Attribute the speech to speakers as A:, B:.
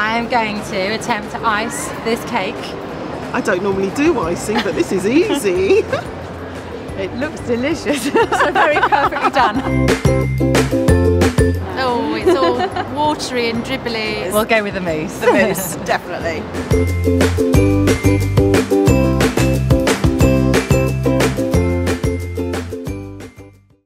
A: I'm going to attempt to ice this cake.
B: I don't normally do icing, but this is easy.
A: It looks delicious. so very perfectly done. Oh, it's all watery and dribbly.
C: We'll go with the mousse.
B: the mousse, definitely.